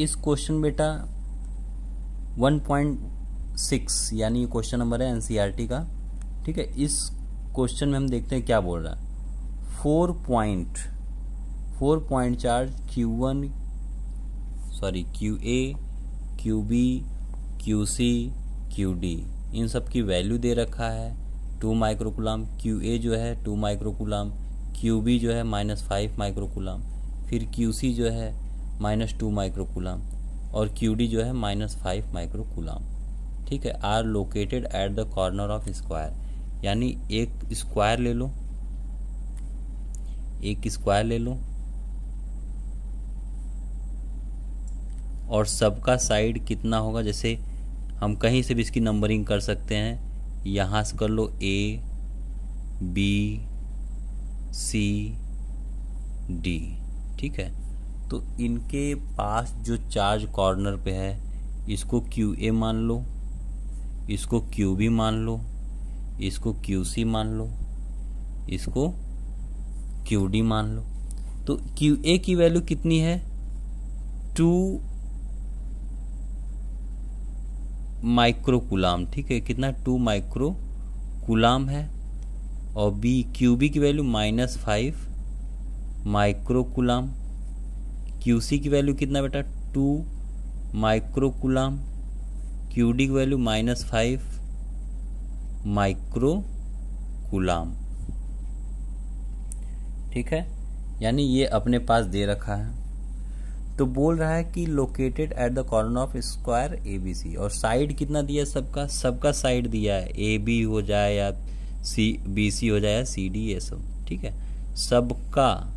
इस क्वेश्चन बेटा 1.6 यानी क्वेश्चन नंबर है एनसीईआरटी का, ठीक है? इस क्वेश्चन में हम देखते हैं क्या बोल रहा है। Four point four point charge Q one, sorry, Q A, Q B, Q C, Q D. इन सब की वैल्यू दे रखा है। टू माइक्रोकुलाम, क्यू ए जो है टू माइक्रोकुलाम, क्यू बी जो है माइनस फाइव माइक्रोकुलाम। फिर क्यू सी जो है माइनस टू माइक्रोकुलाम और क्यू डी जो है माइनस फाइव माइक्रोकुलाम ठीक है, are located at the corner of square. यानी एक स्क्वायर ले लो, एक स्क्वायर ले लो, और सबका साइड कितना होगा, जैसे हम कहीं से भी इसकी नंबरिंग कर सकते हैं, यहाँ से कर लो ए, बी, सी, डी। ठीक है? तो इनके पास जो चार्ज कॉर्नर पे है, इसको क्यू ए मान लो, इसको क्यू बी मान लो, इसको क्यू सी मान लो, इसको क्यू डी मान लो। तो क्यू ए की वैल्यू कितनी है? टू माइक्रो कुलाम ठीक है? कितना? टू माइक्रो कुलाम है और बी क्यू बी की value minus five microcoulomb Q C की वैल्यू कितना बेटा? Two microcoulomb Q D की value minus five microcoulomb ठीक है? यानी ये अपने पास दे रखा है। तो बोल रहा है कि located at the corner of square A B C और साइड कितना दिया है सबका? सबका साइड दिया है। ए बी हो जाए या सी बी सी हो जाए या सी डी ये सब। ठीक है? सबका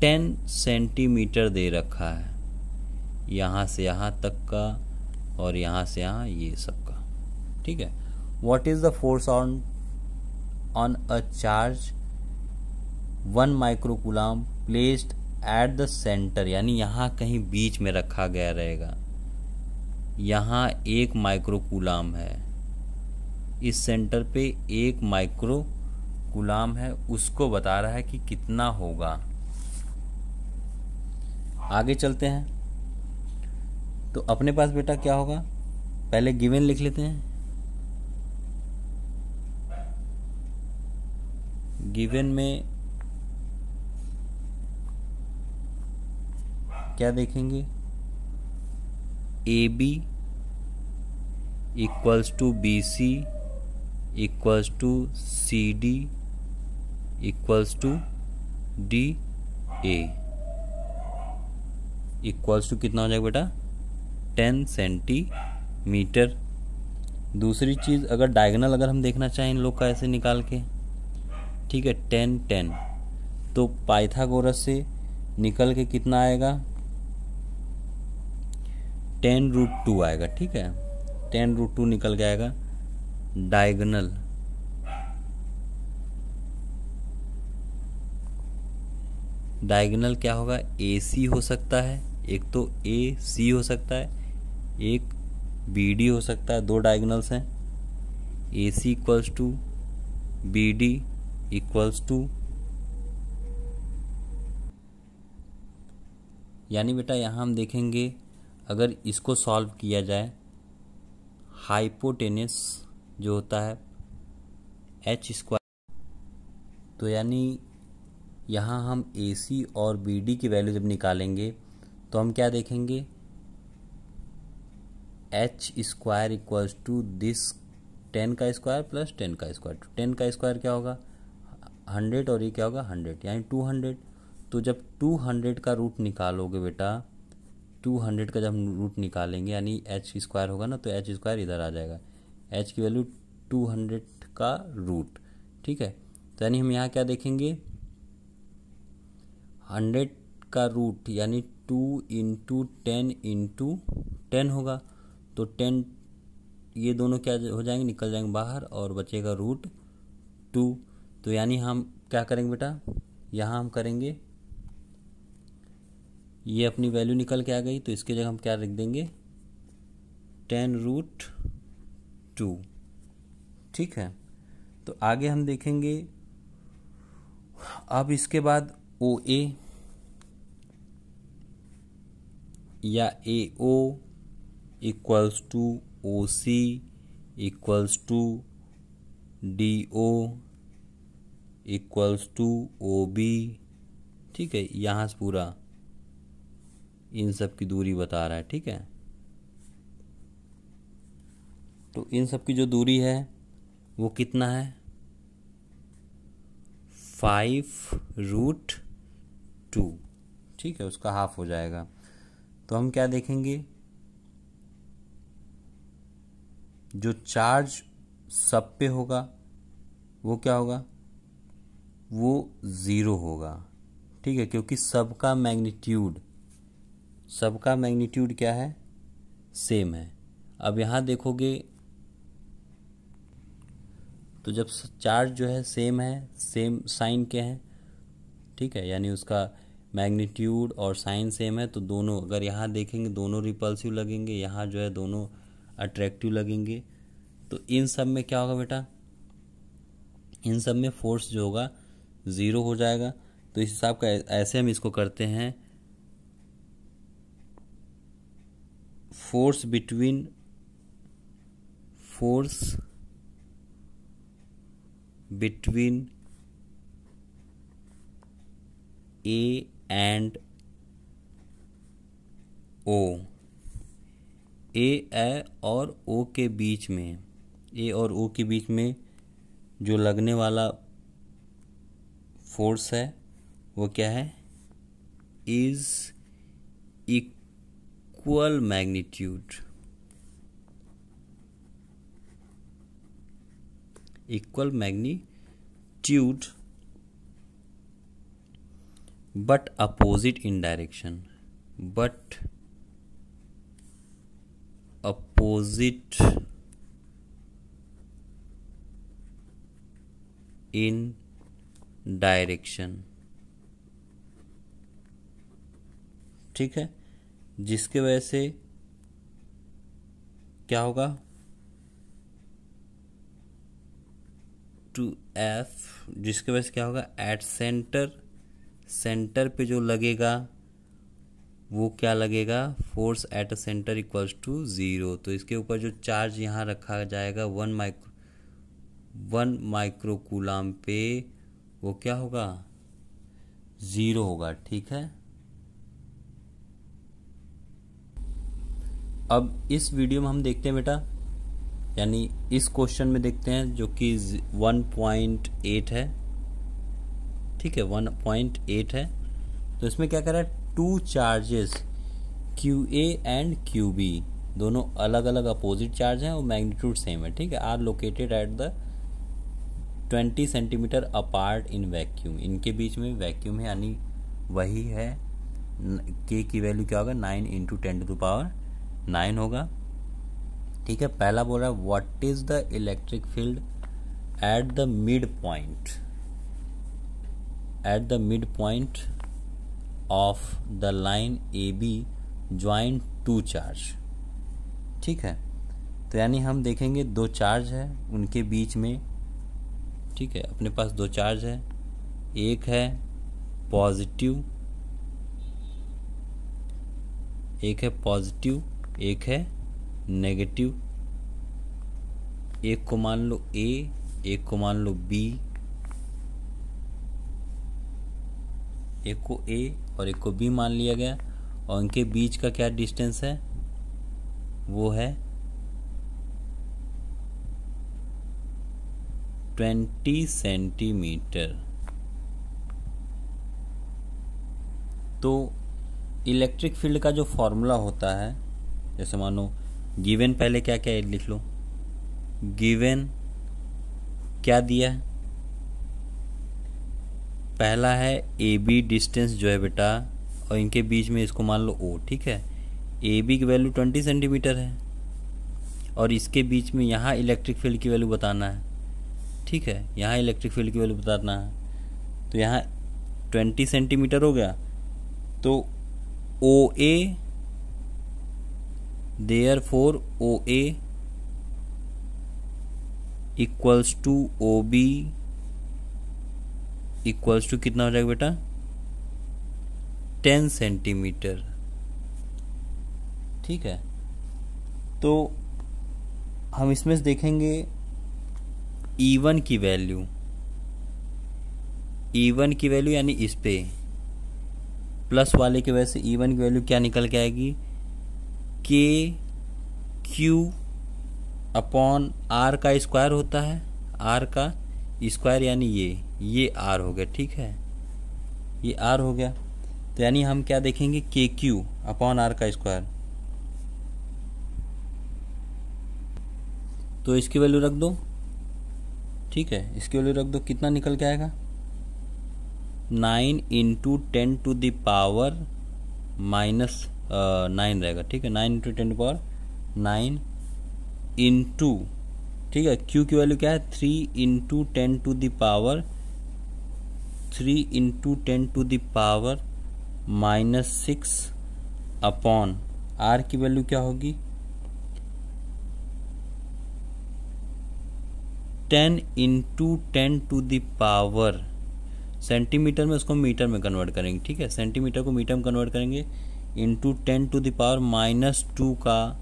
टेन सेंटीमीटर दे रखा है। यहाँ से यहाँ तक का और यहाँ से यहाँ ये सबका ठीक है? What is the force on on a charge one microcoulomb placed at the centre यानी यहाँ कहीं बीच में रखा गया रहेगा। यहाँ एक माइक्रोकुलाम है। इस सेंटर पे एक माइक्रो कुलाम है। उसको बता रहा है कि कितना होगा। आगे चलते हैं। तो अपने पास बेटा क्या होगा? पहले गिवन लिख लेते हैं। गिवन में क्या देखेंगे? A B equals to B C equals to C D equals to D A equals to कितना हो जाएगा बेटा? Ten centimetre. दूसरी चीज़, अगर डायगनल अगर हम देखना चाहें इन लोग का ऐसे निकाल के, ठीक है, टेन टेन। तो पाइथागोरस से निकल के कितना आएगा? टेन रूट टू आएगा, ठीक है। टेन रूट टू निकल के आएगा। डायगनल। डायगनल क्या होगा? ए सी हो सकता है। एक तो ए सी हो सकता है। एक बी डी हो सकता है। दो डायगनल्स हैं। A C equals to B D equals to यानी बेटा यहाँ हम देखेंगे, अगर इसको सॉल्व किया जाए हाइपोटेनिस जो होता है एच स्क्वायर तो यानी यहाँ हम ए सी और बी डी की वैल्यू जब निकालेंगे तो हम क्या देखेंगे? H square equals to this ten का स्क्वायर प्लस टेन का स्क्वायर तो टेन का स्क्वायर क्या होगा? हंड्रेड और ये क्या होगा? हंड्रेड यानी टू हंड्रेड तो जब टू हंड्रेड का रूट निकालोगे बेटा टू हंड्रेड का जब हम रूट निकालेंगे, यानी एच स्क्वायर होगा ना तो एच स्क्वायर इधर आ जाएगा। एच की वैल्यू टू हंड्रेड का रूट ठीक है? तो यानी हम यहाँ क्या देखेंगे? हंड्रेड का रूट, यानी two into ten into ten होगा। तो टेन, ये दोनों क्या हो जाएँगे? निकल जाएँगे बाहर और बचेगा रूट टू। तो यानी हम क्या करेंगे बेटा? यहाँ हम करेंगे, ये अपनी वैल्यू निकल के आ गई तो इसके जगह हम क्या लिख देंगे? Ten root two. ठीक है? तो आगे हम देखेंगे, अब इसके बाद ओ ए या A O equals to O C equals to D O equals to O B ठीक है, यहाँ से पूरा इन सब की दूरी बता रहा है, ठीक है? तो इन सब की जो दूरी है, वो कितना है? फाइव रूट टू ठीक है, उसका हाफ़ हो जाएगा। तो हम क्या देखेंगे? जो चार्ज सब पे होगा, वो क्या होगा? वो ज़ीरो होगा। ठीक है, क्योंकि सबका मैग्नीट्यूड सबका मैग्नीट्यूड क्या है? सेम है। अब यहाँ देखोगे तो जब चार्ज जो है सेम है सेम साइन के हैं? ठीक है, यानी उसका मैग्नीट्यूड और साइन सेम है तो दोनों, अगर यहाँ देखेंगे दोनों रिपल्सिव लगेंगे, यहाँ जो है दोनों अट्रैक्टिव लगेंगे। तो इन सब में क्या होगा बेटा? इन सब में फोर्स जो होगा, ज़ीरो हो जाएगा। तो इस हिसाब का ऐसे हम इसको करते हैं। Force between force between A and O A और ओ के बीच में ए और ओ के बीच में जो लगने वाला फोर्स है, वो क्या है? Is equal magnitude equal magnitude but opposite in direction. But opposite in direction ठीक है? जिसके वजह से क्या होगा? टू एफ़ जिसके वजह से क्या होगा? एट सेंटर सेंटर पे जो लगेगा, वो क्या लगेगा? Force at a centre equals to zero. तो इसके ऊपर जो चार्ज यहाँ रखा जाएगा, वन माइक्रो, वन माइक्रोकूलाम पे वो क्या होगा? ज़ीरो होगा, ठीक है? अब इस वीडियो में हम देखते हैं बेटा, यानी इस क्वेश्चन में देखते हैं जो कि 1.8 है। ठीक है 1.8 है। तो इसमें क्या कर रहा है? Two charges Q A and Q B दोनों अलग अलग अपोजिट चार्ज हैं और मैग्नीट्यूड सेम है, ठीक है? Are located at the 20 centimetre apart in vacuum इनके बीच में वैक्यूम है, यानी वही है। के की वैल्यू क्या होगा? Nine into ten to power nine होगा। ठीक है, पहला बोल रहा है what is the electric field at the mid point at the mid point of the line A B join two charge ठीक है? तो यानी हम देखेंगे दो चार्ज है उनके बीच में। ठीक है? अपने पास दो चार्ज है। एक है पॉजिटिव एक है पॉजिटिव एक है नेगेटिव एक को मान लो ए एक को मान लो बी एक को ए और एक को बी मान लिया गया, और उनके बीच का क्या डिस्टेंस है? वो है ट्वेंटी सेंटीमीटर। तो इलेक्ट्रिक फ़ील्ड का जो फॉर्मूला होता है, जैसे मानो गिवन पहले क्या क्या लिख लो? गिवन क्या दिया है? पहला है ए बी डिस्टेंस जो है बेटा, और इनके बीच में इसको मान लो ओ ठीक है? ए बी की वैल्यू ट्वेंटी सेंटीमीटर है, और इसके बीच में यहाँ इलेक्ट्रिक फ़ील्ड की वैल्यू बताना है, ठीक है? यहाँ इलेक्ट्रिक फ़ील्ड की वैल्यू बताना है। तो यहाँ ट्वेंटी सेंटीमीटर हो गया तो O A therefore O A equals to O B equals to कितना हो जाएगा बेटा? Ten centimetre. ठीक है? तो हम इसमें से देखेंगे ईवन की वैल्यू ईवन की वैल्यू यानी इस पे। प्लस वाले की वजह से ईवन की वैल्यू क्या निकल के आएगी? के क्यू अपॉन आर का स्क्वायर होता है। आर का स्क्वायर यानी ये। ये आर हो गया, ठीक है? ये आर हो गया। तो यानी हम क्या देखेंगे? के क्यू अपॉन आर का स्क्वायर तो इसकी वैल्यू रख दो। ठीक है, इसकी वैल्यू रख दो। कितना निकल के आएगा? Nine into ten to the power minus nine रहेगा। ठीक है nine into ten power nine into ठीक है क्यू की वैल्यू क्या है? Three into ten to the power three into ten to the power minus six upon R की value क्या होगी? Ten into ten to the power centimetre में उसको मीटर में कन्वर्ट करेंगे, ठीक है? सेंटीमीटर को मीटर में कन्वर्ट करेंगे into ten to the power minus two का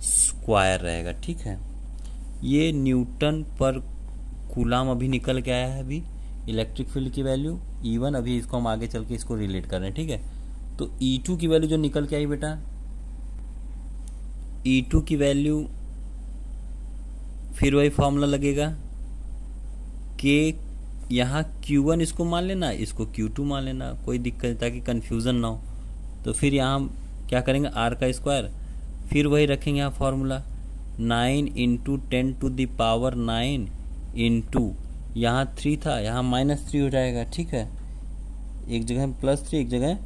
स्क्वायर रहेगा, ठीक है? ये न्यूटन पर कुलाम अभी निकल के आया है अभी। इलेक्ट्रिक फ़ील्ड की वैल्यू ई वन अभी इसको हम आगे चल के इसको रिलेट कर रहे हैं, ठीक है? तो ई टू की वैल्यू जो निकल के आई बेटा ई टू की वैल्यू फिर वही फॉर्मूला लगेगा के यहाँ क्यू वन इसको मान लेना, इसको क्यू टू मान लेना, कोई दिक्कत ताकि कन्फ्यूज़न ना हो। तो फिर यहाँ क्या करेंगे? आर का स्क्वायर फिर वही रखेंगे यहाँ formula nine into ten to the power nine into यहाँ थ्री था, यहाँ माइनस थ्री हो जाएगा, ठीक है? एक जगह प्लस थ्री एक जगह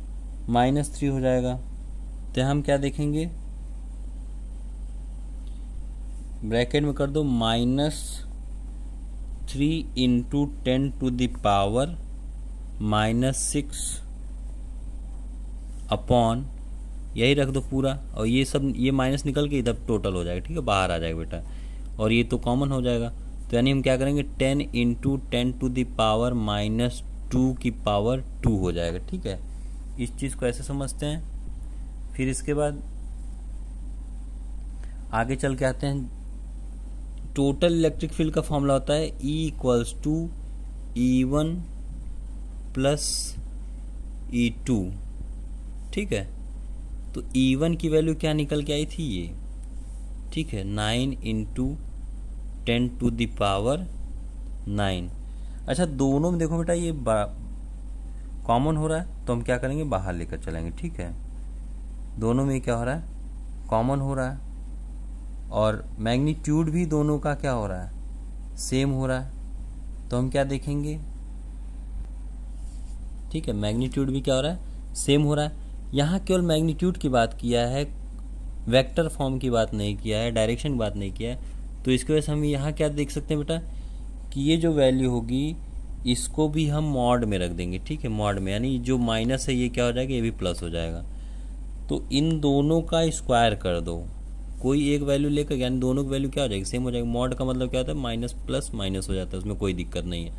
माइनस थ्री हो जाएगा। तो हम क्या देखेंगे? ब्रैकेट में कर दो minus three into ten to the power minus six upon यही रख दो पूरा, और ये सब, ये माइनस निकल के इधर टोटल हो जाएगा, ठीक है? बाहर आ जाएगा बेटा। और ये तो कॉमन हो जाएगा। तो यानी हम क्या करेंगे, ten into ten to the power minus two की पावर टू हो जाएगा, ठीक है? इस चीज़ को ऐसे समझते हैं। फिर इसके बाद आगे चल के आते हैं। टोटल इलेक्ट्रिक फ़ील्ड का फॉर्मूला होता है E equals to E one plus E two ठीक है? तो ई वन की वैल्यू क्या निकल के आई थी ये? ठीक है nine into ten to the power nine. अच्छा दोनों में देखो बेटा, ये कॉमन हो रहा है तो हम क्या करेंगे? बाहर लेकर चलेंगे, ठीक है? दोनों में क्या हो रहा है? कॉमन हो रहा है। और मैग्नीट्यूड भी दोनों का क्या हो रहा है? सेम हो रहा है। तो हम क्या देखेंगे? ठीक है, मैग्नीट्यूड भी क्या हो रहा है? सेम हो रहा है। यहाँ केवल मैग्नीट्यूड की बात किया है, वेक्टर फॉर्म की बात नहीं किया है, डायरेक्शन की बात नहीं किया है। तो इसकी वजह से हम यहाँ क्या देख सकते हैं बेटा? कि ये जो वैल्यू होगी, इसको भी हम मॉड में रख देंगे, ठीक है? मॉड में, यानी जो माइनस है, ये क्या हो जाएगा? ये भी प्लस हो जाएगा। तो इन दोनों का स्क्वायर कर दो। कोई एक वैल्यू लेकर, यानी दोनों की वैल्यू क्या हो जाएगी? सेम हो जाएगी। मॉड का मतलब क्या होता है? माइनस प्लस माइनस हो जाता है, उसमें कोई दिक्कत नहीं है।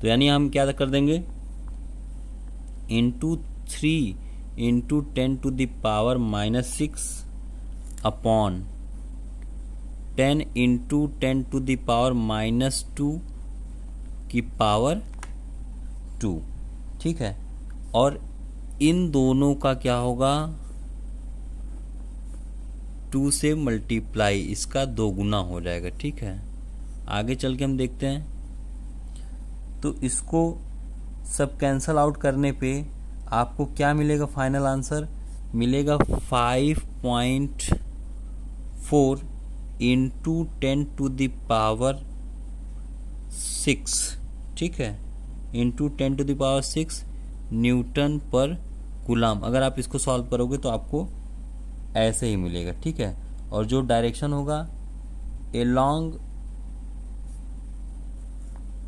तो यानी हम क्या कर देंगे? Into three into ten to the power minus six upon ten into ten to the power minus two की पावर टू ठीक है? और इन दोनों का क्या होगा? टू से मल्टीप्लाई इसका दो गुना हो जाएगा, ठीक है? आगे चल के हम देखते हैं। तो इसको सब कैंसल आउट करने पे आपको क्या मिलेगा फाइनल आंसर मिलेगा five point four into ten to the power six ठीक है? Into ten to the power six newton per coulomb अगर आप इसको सॉल्व करोगे तो आपको ऐसे ही मिलेगा, ठीक है? और जो डायरेक्शन होगा ए लॉन्ग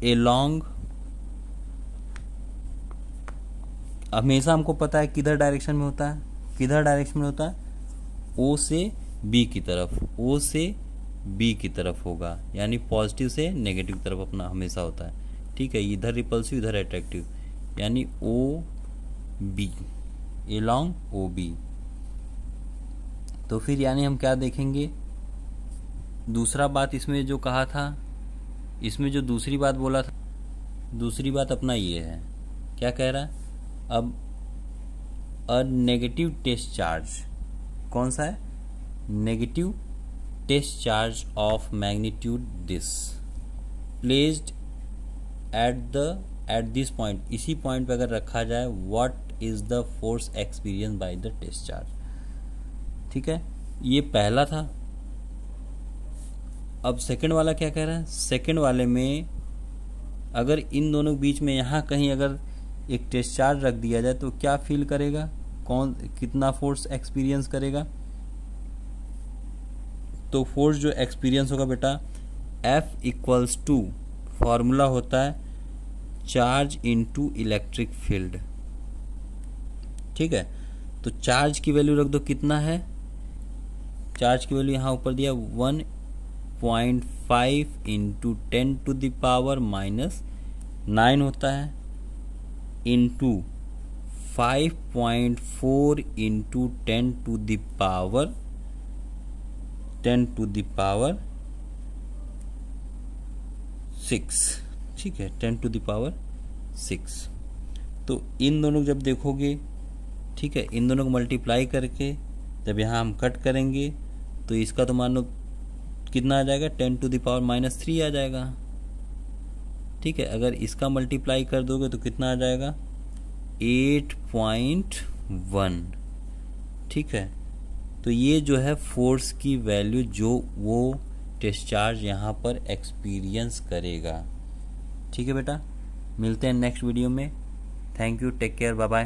ए लॉन्ग हमेशा हमको पता है किधर डायरेक्शन में होता है, किधर डायरेक्शन में होता है? ओ से बी की तरफ़, ओ से बी की तरफ़ होगा, यानी पॉजिटिव से नेगेटिव तरफ़ अपना हमेशा होता है। ठीक है, इधर रिपल्सिव इधर अट्रैक्टिव यानी O B along O B. तो फिर यानी हम क्या देखेंगे? दूसरा बात इसमें जो कहा था, इसमें जो दूसरी बात बोला था, दूसरी बात अपना ये है। क्या कह रहा है? अब अ नेगेटिव टेस्ट चार्ज कौन सा है? Negative test charge of magnitude this placed at the at this point इसी पॉइंट पे अगर रखा जाए what is the force experience by the test charge ठीक है? ये पहला था। अब सेकंड वाला क्या कह रहा है? सेकंड वाले में अगर इन दोनों के बीच में यहाँ कहीं अगर एक टेस्ट चार्ज रख दिया जाए तो क्या फील करेगा? कौन, कितना फोर्स एक्सपीरियंस करेगा? तो फोर्स जो एक्सपीरियंस होगा बेटा, F इक्वल्स टू फॉर्मूला होता है चार्ज इनटू इलेक्ट्रिक फ़ील्ड ठीक है? तो चार्ज की वैल्यू रख दो, कितना है? चार्ज की वैल्यू यहाँ ऊपर दिया one point five into ten to the power minus nine होता है into five point four into ten to the power ten to the power six ठीक है टेन टू दावर सिक्स तो इन दोनों को जब देखोगे, ठीक है, इन दोनों को मल्टीप्लाई करके जब यहाँ हम कट करेंगे तो इसका तो मान लो कितना आ जाएगा? Ten to the power minus three आ जाएगा। ठीक है, अगर इसका मल्टीप्लाई कर दोगे तो कितना आ जाएगा? एट पॉइंट वन ठीक है तो ये जो है फोर्स की वैल्यू जो वो डिस्चार्ज यहाँ पर एक्सपीरियंस करेगा। ठीक है बेटा? मिलते हैं नेक्स्ट वीडियो में। Thank you take care bye bye